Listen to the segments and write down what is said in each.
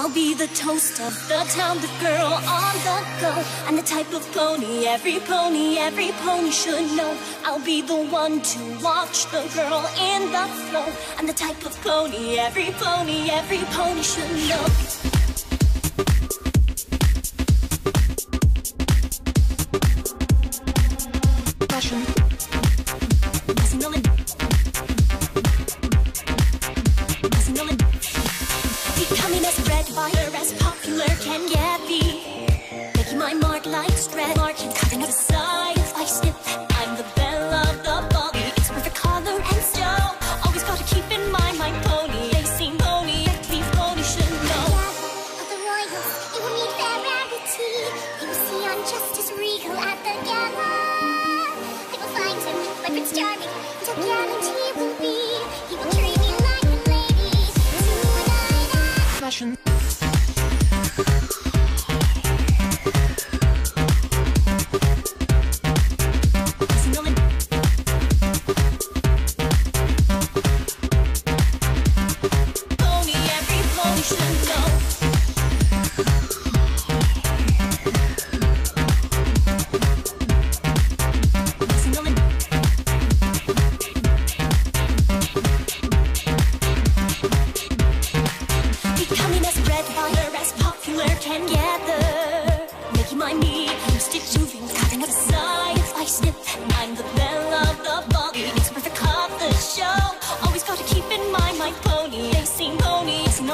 I'll be the toast of the town, the girl on the go. I'm the type of pony every pony, every pony should know. I'll be the one to watch the girl in the flow. I'm the type of pony every pony, every pony should know. Passion. Fashion.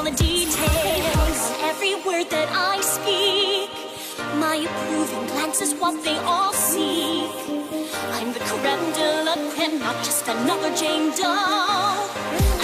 the details every word that I speak. My approving glance is what they all seek. I'm the creme de la creme, not just another Jane Doe.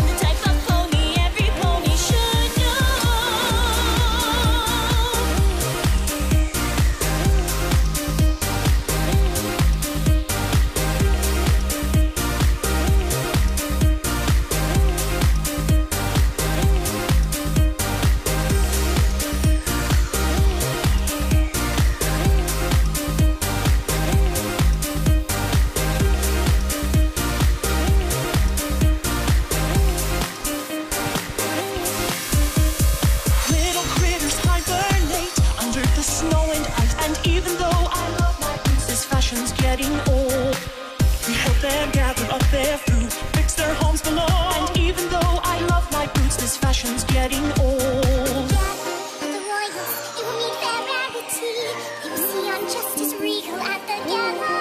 getting old. Jack, the royals, you meet their Rarity. You will see injustice regal at the gala.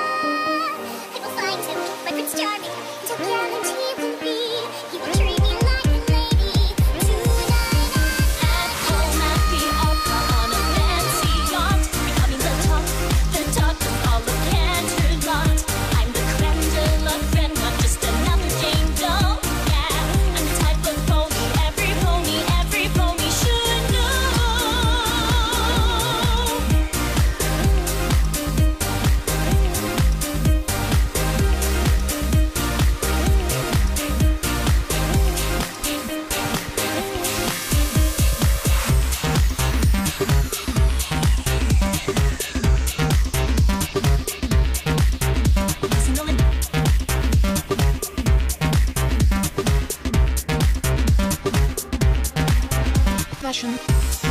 They will find him, my prince charming, together. Passion.